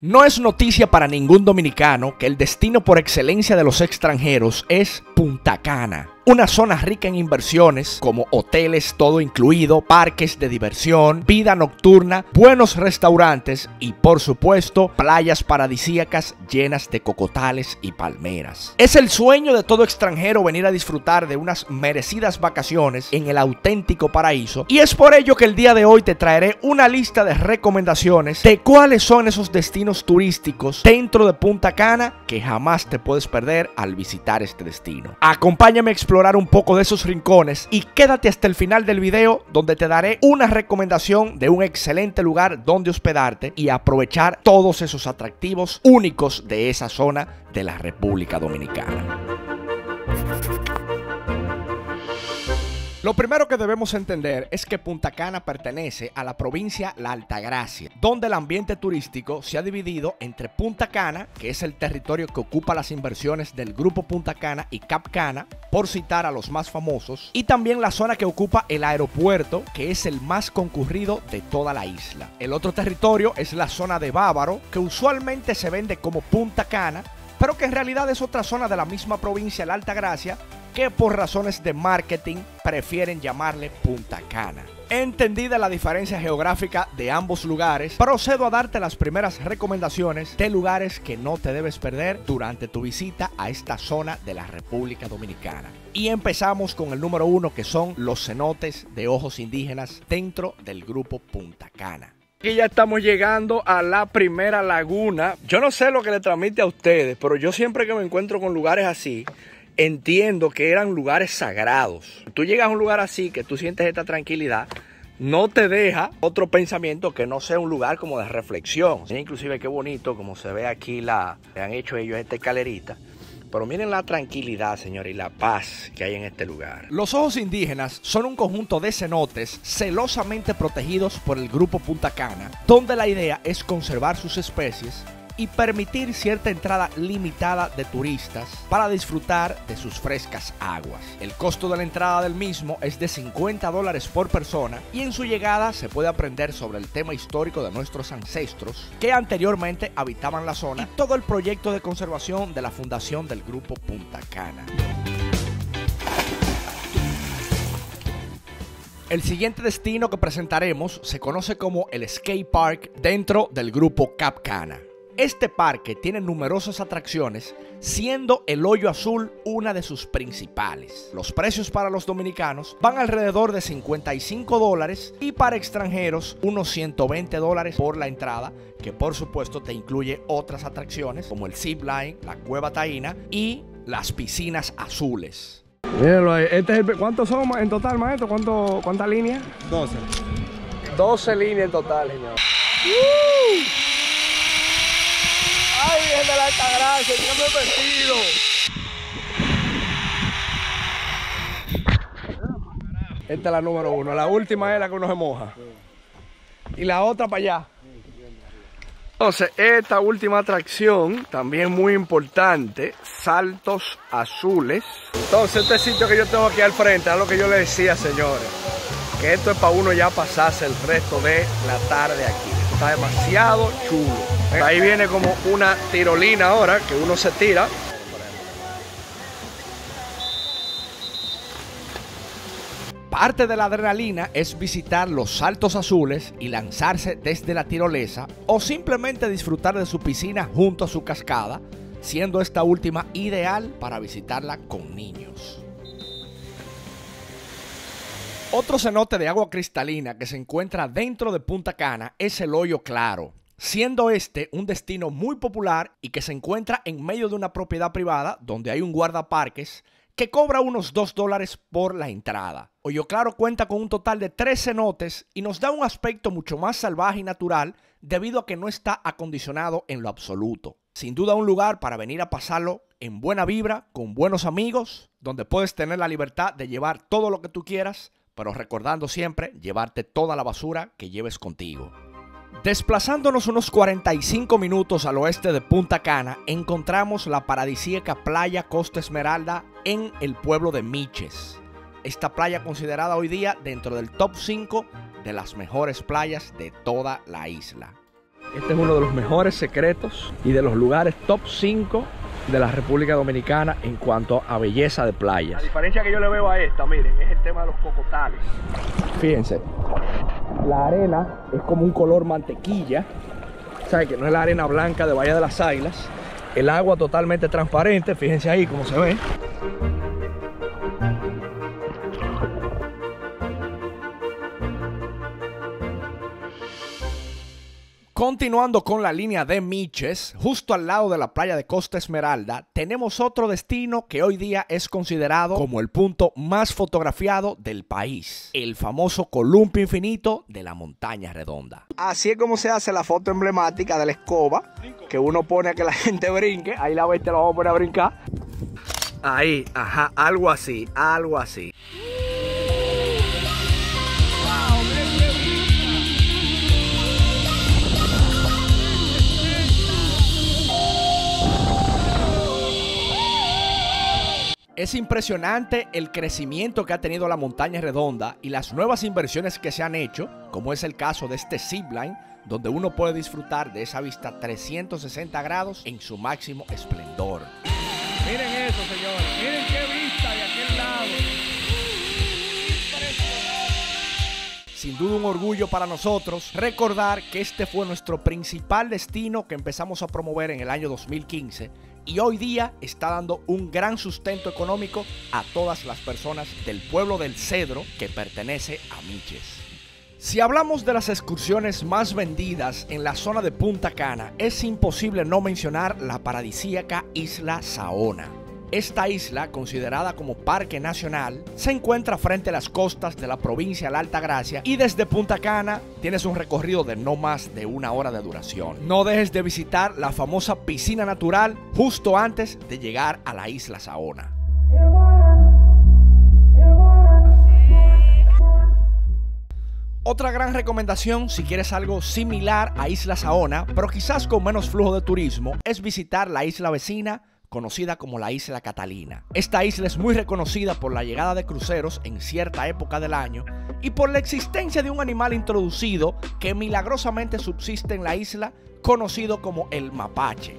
No es noticia para ningún dominicano que el destino por excelencia de los extranjeros es Punta Cana una zona rica en inversiones como hoteles todo incluido, parques de diversión, vida nocturna, buenos restaurantes y por supuesto playas paradisíacas llenas de cocotales y palmeras. Es el sueño de todo extranjero venir a disfrutar de unas merecidas vacaciones en el auténtico paraíso y es por ello que el día de hoy te traeré una lista de recomendaciones de cuáles son esos destinos turísticos dentro de Punta Cana que jamás te puedes perder al visitar este destino. Acompáñame a explorar un poco de esos rincones y quédate hasta el final del video donde te daré una recomendación de un excelente lugar donde hospedarte y aprovechar todos esos atractivos únicos de esa zona de la República Dominicana. Lo primero que debemos entender es que Punta Cana pertenece a la provincia La Altagracia, donde el ambiente turístico se ha dividido entre Punta Cana, que es el territorio que ocupa las inversiones del grupo Punta Cana y Cap Cana, por citar a los más famosos, y también la zona que ocupa el aeropuerto, que es el más concurrido de toda la isla. El otro territorio es la zona de Bávaro, que usualmente se vende como Punta Cana, pero que en realidad es otra zona de la misma provincia, La Altagracia, que por razones de marketing prefieren llamarle Punta Cana. Entendida la diferencia geográfica de ambos lugares, procedo a darte las primeras recomendaciones de lugares que no te debes perder durante tu visita a esta zona de la República Dominicana. Y empezamos con el número uno que son los cenotes de ojos indígenas dentro del grupo Punta Cana. Aquí ya estamos llegando a la primera laguna. Yo no sé lo que le transmite a ustedes, pero yo siempre que me encuentro con lugares así, entiendo que eran lugares sagrados. Tú llegas a un lugar así, que tú sientes esta tranquilidad, no te deja otro pensamiento que no sea un lugar como de reflexión. Inclusive qué bonito como se ve aquí la han hecho ellos esta escalerita. Pero miren la tranquilidad, señores, y la paz que hay en este lugar. Los ojos indígenas son un conjunto de cenotes celosamente protegidos por el grupo Punta Cana, donde la idea es conservar sus especies y permitir cierta entrada limitada de turistas para disfrutar de sus frescas aguas. El costo de la entrada del mismo es de 50 dólares por persona y en su llegada se puede aprender sobre el tema histórico de nuestros ancestros que anteriormente habitaban la zona y todo el proyecto de conservación de la fundación del grupo Punta Cana. El siguiente destino que presentaremos se conoce como el Skate Park dentro del grupo Cap Cana. Este parque tiene numerosas atracciones, siendo el hoyo azul una de sus principales. Los precios para los dominicanos van alrededor de 55 dólares y para extranjeros unos 120 dólares por la entrada, que por supuesto te incluye otras atracciones como el zip line, la cueva taína y las piscinas azules. Mírenlo ahí. Este ¿Cuántos son en total, maestro? ¿Cuánto, ¿Cuántas líneas? 12. 12 líneas en total, señor. ¡Ay, Virgen de la Altagracia! ¡Dígame vestido! Esta es la número uno. La última es la que uno se moja. Y la otra para allá. Entonces, esta última atracción, también muy importante, saltos azules. Entonces, este sitio que yo tengo aquí al frente, es lo que yo le decía, señores, que esto es para uno ya pasarse el resto de la tarde aquí. Está demasiado chulo. Ahí viene como una tirolina ahora, que uno se tira. Parte de la adrenalina es visitar los saltos azules y lanzarse desde la tirolesa o simplemente disfrutar de su piscina junto a su cascada, siendo esta última ideal para visitarla con niños. Otro cenote de agua cristalina que se encuentra dentro de Punta Cana es el Hoyo Claro, siendo este un destino muy popular y que se encuentra en medio de una propiedad privada donde hay un guardaparques que cobra unos 2 dólares por la entrada. Hoyo Claro cuenta con un total de 3 cenotes y nos da un aspecto mucho más salvaje y natural debido a que no está acondicionado en lo absoluto. Sin duda un lugar para venir a pasarlo en buena vibra, con buenos amigos, donde puedes tener la libertad de llevar todo lo que tú quieras, pero recordando siempre llevarte toda la basura que lleves contigo. Desplazándonos unos 45 minutos al oeste de Punta Cana, encontramos la paradisíaca playa Costa Esmeralda en el pueblo de Miches. Esta playa considerada hoy día dentro del top 5 de las mejores playas de toda la isla. Este es uno de los mejores secretos y de los lugares top 5 de la República Dominicana en cuanto a belleza de playas. La diferencia que yo le veo a esta, miren, es el tema de los cocotales. Fíjense, la arena es como un color mantequilla. ¿Saben que no es la arena blanca de Bahía de las Águilas? El agua totalmente transparente, fíjense ahí como se ve. Continuando con la línea de Miches, justo al lado de la playa de Costa Esmeralda, tenemos otro destino que hoy día es considerado como el punto más fotografiado del país, el famoso columpio infinito de la montaña redonda. Así es como se hace la foto emblemática de la escoba, que uno pone a que la gente brinque, ahí la bestia lo vamos a poner a brincar. Ahí, ajá, algo así, algo así. Es impresionante el crecimiento que ha tenido la montaña redonda y las nuevas inversiones que se han hecho, como es el caso de este zipline, donde uno puede disfrutar de esa vista 360 grados en su máximo esplendor. Miren eso, señores. Miren qué Sin duda un orgullo para nosotros recordar que este fue nuestro principal destino que empezamos a promover en el año 2015 y hoy día está dando un gran sustento económico a todas las personas del pueblo del Cedro que pertenece a Miches. Si hablamos de las excursiones más vendidas en la zona de Punta Cana, es imposible no mencionar la paradisíaca isla Saona. Esta isla, considerada como parque nacional, se encuentra frente a las costas de la provincia de la Alta Gracia y desde Punta Cana tienes un recorrido de no más de una hora de duración. No dejes de visitar la famosa piscina natural justo antes de llegar a la isla Saona. Otra gran recomendación si quieres algo similar a Isla Saona, pero quizás con menos flujo de turismo, es visitar la isla vecina conocida como la isla Catalina. Esta isla es muy reconocida por la llegada de cruceros en cierta época del año y por la existencia de un animal introducido que milagrosamente subsiste en la isla conocido como el mapache.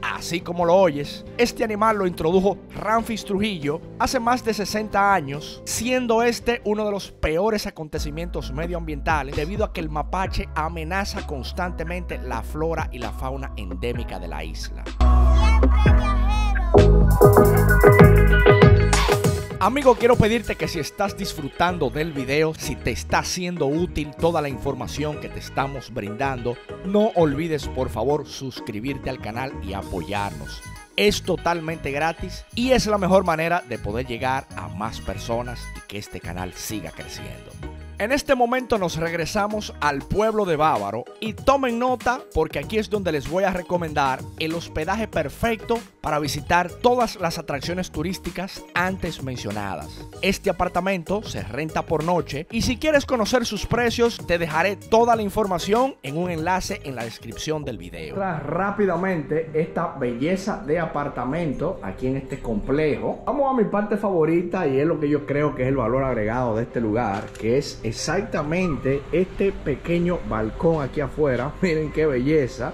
Así como lo oyes, este animal lo introdujo Ramfis Trujillo hace más de 60 años, siendo este uno de los peores acontecimientos medioambientales debido a que el mapache amenaza constantemente la flora y la fauna endémica de la isla. Amigo, quiero pedirte que si estás disfrutando del video, si te está siendo útil toda la información que te estamos brindando, no olvides por favor suscribirte al canal y apoyarnos. Es totalmente gratis y es la mejor manera de poder llegar a más personas y que este canal siga creciendo. En este momento nos regresamos al pueblo de Bávaro y tomen nota porque aquí es donde les voy a recomendar el hospedaje perfecto para visitar todas las atracciones turísticas antes mencionadas. Este apartamento se renta por noche y si quieres conocer sus precios te dejaré toda la información en un enlace en la descripción del video. Rápidamente esta belleza de apartamento aquí en este complejo. Vamos a mi parte favorita y es lo que yo creo que es el valor agregado de este lugar que es exactamente este pequeño balcón aquí afuera. Miren qué belleza.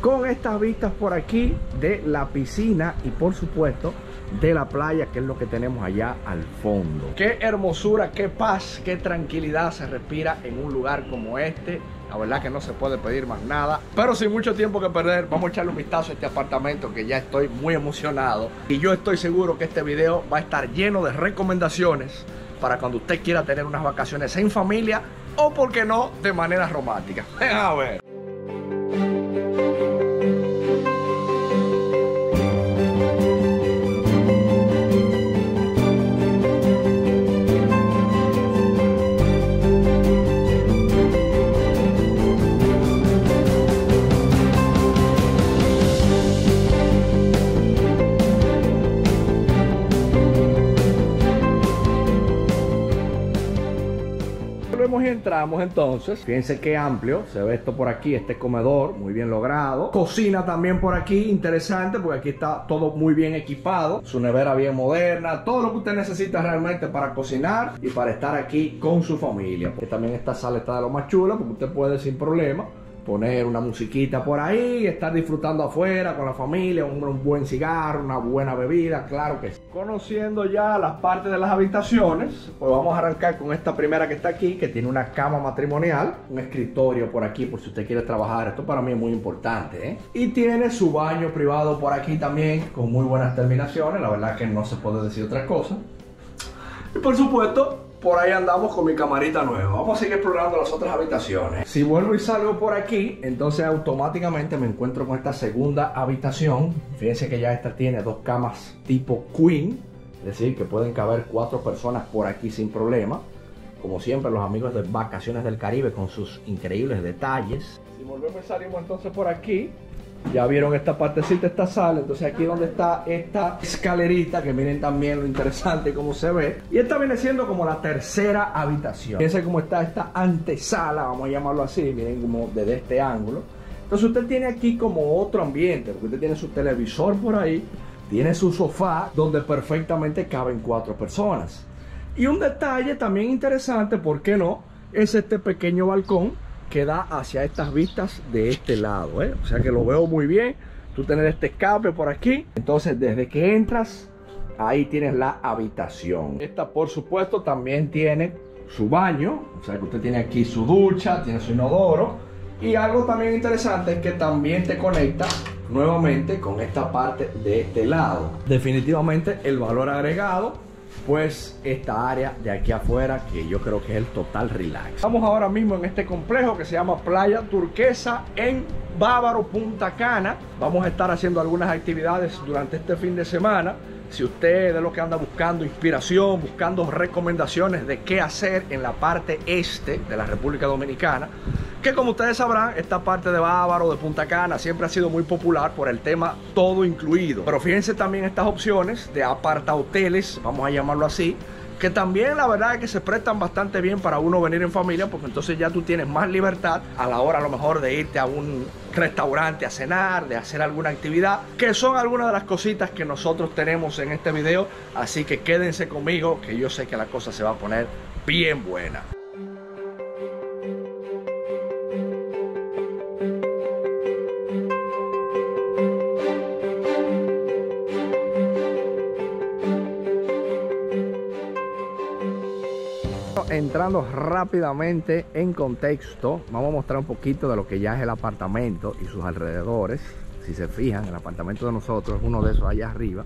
Con estas vistas por aquí de la piscina y por supuesto de la playa, que es lo que tenemos allá al fondo. Qué hermosura, qué paz, qué tranquilidad se respira en un lugar como este. La verdad que no se puede pedir más nada. Pero sin mucho tiempo que perder, vamos a echarle un vistazo a este apartamento que ya estoy muy emocionado. Y yo estoy seguro que este video va a estar lleno de recomendaciones para cuando usted quiera tener unas vacaciones en familia o, por qué no, de manera romántica. a ver. Entramos entonces. Fíjense qué amplio. Se ve esto por aquí, este comedor, muy bien logrado. Cocina también por aquí, interesante, porque aquí está todo muy bien equipado. Su nevera bien moderna, todo lo que usted necesita realmente para cocinar y para estar aquí con su familia. Porque también esta sala está de lo más chula, porque usted puede sin problema poner una musiquita por ahí, estar disfrutando afuera con la familia, un, buen cigarro, una buena bebida, claro que sí. Conociendo ya las partes de las habitaciones, pues vamos a arrancar con esta primera que está aquí, que tiene una cama matrimonial, un escritorio por aquí por si usted quiere trabajar, esto para mí es muy importante, ¿eh? Y tiene su baño privado por aquí también, con muy buenas terminaciones, la verdad que no se puede decir otra cosa. Y por supuesto, por ahí andamos con mi camarita nueva. Vamos a seguir explorando las otras habitaciones. Si vuelvo y salgo por aquí, entonces automáticamente me encuentro con esta segunda habitación. Fíjense que ya esta tiene dos camas tipo queen, es decir, que pueden caber cuatro personas por aquí sin problema. Como siempre, los amigos de Vacaciones del Caribe con sus increíbles detalles. Si volvemos y salimos entonces por aquí, ya vieron esta partecita, esta sala. Entonces aquí donde está esta escalerita, que miren también lo interesante cómo se ve. Y esta viene siendo como la tercera habitación. Fíjense cómo está esta antesala, vamos a llamarlo así. Miren como desde este ángulo. Entonces usted tiene aquí como otro ambiente, porque usted tiene su televisor por ahí, tiene su sofá donde perfectamente caben cuatro personas. Y un detalle también interesante, ¿por qué no? Es este pequeño balcón que da hacia estas vistas de este lado, ¿eh? o sea que lo veo muy bien. Tú tener este escape por aquí, entonces desde que entras, ahí tienes la habitación. Esta por supuesto también tiene su baño, o sea que usted tiene aquí su ducha, tiene su inodoro. Y algo también interesante es que también te conecta nuevamente con esta parte de este lado. Definitivamente el valor agregado pues esta área de aquí afuera que yo creo que es el total relax. Estamos ahora mismo en este complejo que se llama Playa Turquesa en Bávaro, Punta Cana. Vamos a estar haciendo algunas actividades durante este fin de semana. Si usted es lo que anda buscando inspiración, buscando recomendaciones de qué hacer en la parte este de la República Dominicana, que como ustedes sabrán, esta parte de Bávaro, de Punta Cana, siempre ha sido muy popular por el tema todo incluido. Pero fíjense también estas opciones de aparta hoteles, vamos a llamarlo así, que también la verdad es que se prestan bastante bien para uno venir en familia, porque entonces ya tú tienes más libertad a la hora a lo mejor de irte a un restaurante a cenar, de hacer alguna actividad, que son algunas de las cositas que nosotros tenemos en este video, así que quédense conmigo, que yo sé que la cosa se va a poner bien buena. Rápidamente en contexto, vamos a mostrar un poquito de lo que ya es el apartamento y sus alrededores. Si se fijan, el apartamento de nosotros es uno de esos allá arriba.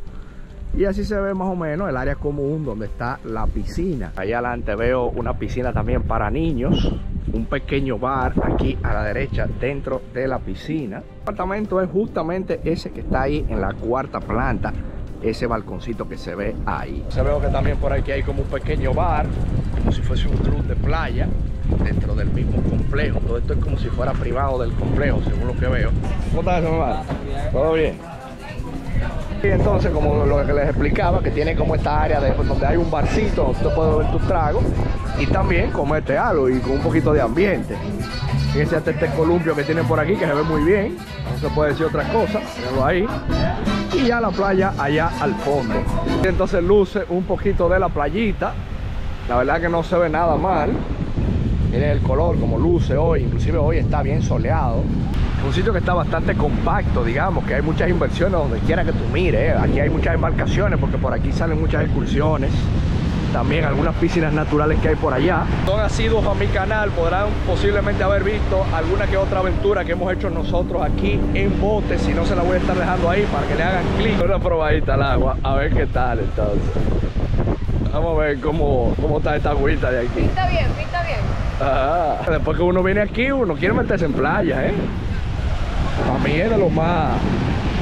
Y así se ve más o menos el área común donde está la piscina. Allá adelante veo una piscina también para niños. Un pequeño bar aquí a la derecha dentro de la piscina. El apartamento es justamente ese que está ahí en la cuarta planta ese balconcito que se ve ahí. Se veo que también por aquí hay como un pequeño bar, como si fuese un club de playa dentro del mismo complejo. Todo esto es como si fuera privado del complejo, según lo que veo. ¿Cómo estás, hermano? ¿Todo bien? Y entonces, como lo que les explicaba, que tiene como esta área de, donde hay un barcito donde tú puedes ver tus tragos y también comerte algo y con un poquito de ambiente. Fíjense hasta este columpio que tiene por aquí que se ve muy bien. No se puede decir otra cosa. Tengo ahí y ya la playa allá al fondo. Entonces luce un poquito de la playita. La verdad que no se ve nada mal. Miren el color como luce hoy, inclusive hoy está bien soleado. Es un sitio que está bastante compacto, digamos, que hay muchas inversiones donde quiera que tú mires. Aquí hay muchas embarcaciones porque por aquí salen muchas excursiones también algunas piscinas naturales que hay por allá. Son asiduos a mi canal, podrán posiblemente haber visto alguna que otra aventura que hemos hecho nosotros aquí en bote, si no se la voy a estar dejando ahí para que le hagan clic. Una probadita al agua, a ver qué tal entonces. Vamos a ver cómo, cómo está esta agüita de aquí. Pinta bien, pinta bien. Ah, después que uno viene aquí, uno quiere meterse en playa, ¿eh? Para mí es de lo más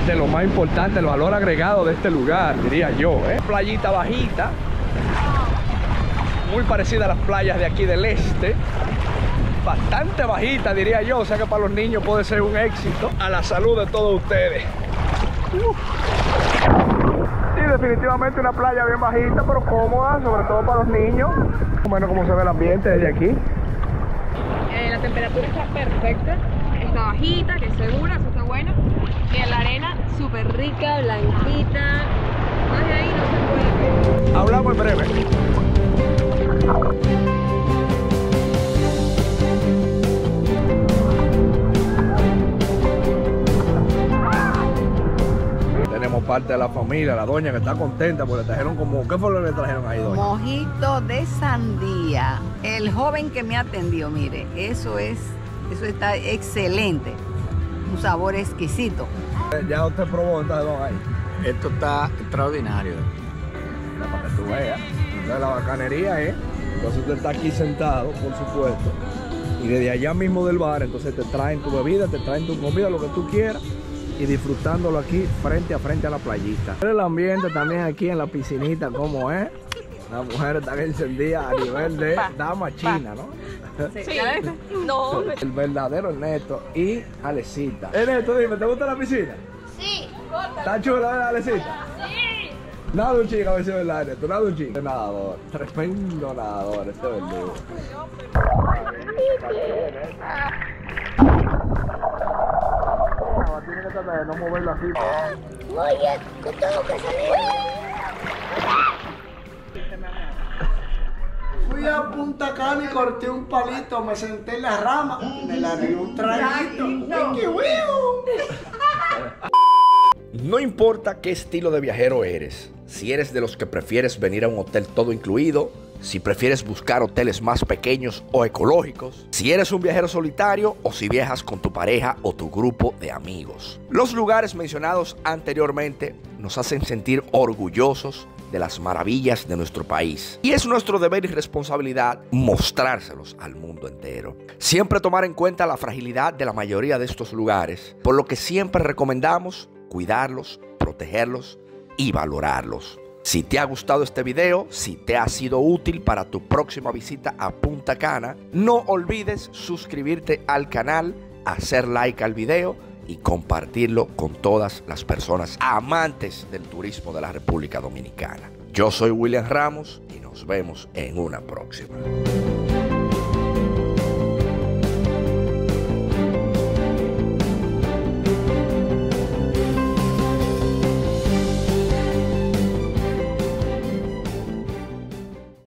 de lo más importante, el valor agregado de este lugar, diría yo, ¿eh? Playita bajita, muy parecida a las playas de aquí del este. Bastante bajita, diría yo. O sea que para los niños puede ser un éxito. A la salud de todos ustedes. Definitivamente una playa bien bajita, pero cómoda, sobre todo para los niños. Más o menos como se ve el ambiente desde aquí. Eh, la temperatura está perfecta. Está bajita, que es segura, eso está bueno. Y la arena súper rica, blanquita. Más de ahí no se puede ver. Hablamos en breve. Parte de la familia, la doña que está contenta porque le trajeron como, ¿qué fue lo que le trajeron ahí, doña? Mojito de sandía. El joven que me atendió, mire, eso es, eso está excelente. Un sabor exquisito. Ya usted probó entonces, don, ahí. Esto está extraordinario. Mira, para que tú veas. La bacanería es, entonces usted está aquí sentado, por supuesto, y desde allá mismo del bar, entonces te traen tu bebida, te traen tu comida, lo que tú quieras, y disfrutándolo aquí frente a frente a la playita. El ambiente también aquí en la piscinita, como es. Las mujeres están encendidas a nivel de dama china, ¿no? Sí. No, El verdadero Ernesto y Alecita. Ernesto, dime, ¿te gusta la piscina? Sí. ¿Está chula la Alecita? Sí. Nada un chico, a ver si es verdad, Ernesto. Nada un chico. Nadador. Tremendo nadador, este verdugo. Tratar de no moverlo así. Oye, que tengo que salir. Fui a Punta Cana y corté un palito, me senté en la rama, me la di un traguito. No importa qué estilo de viajero eres, si eres de los que prefieres venir a un hotel todo incluido, si prefieres buscar hoteles más pequeños o ecológicos, si eres un viajero solitario o si viajas con tu pareja o tu grupo de amigos. Los lugares mencionados anteriormente nos hacen sentir orgullosos de las maravillas de nuestro país. Y es nuestro deber y responsabilidad mostrárselos al mundo entero. Siempre tomar en cuenta la fragilidad de la mayoría de estos lugares, por lo que siempre recomendamos cuidarlos, protegerlos y valorarlos. Si te ha gustado este video, si te ha sido útil para tu próxima visita a Punta Cana, no olvides suscribirte al canal, hacer like al video y compartirlo con todas las personas amantes del turismo de la República Dominicana. Yo soy William Ramos y nos vemos en una próxima.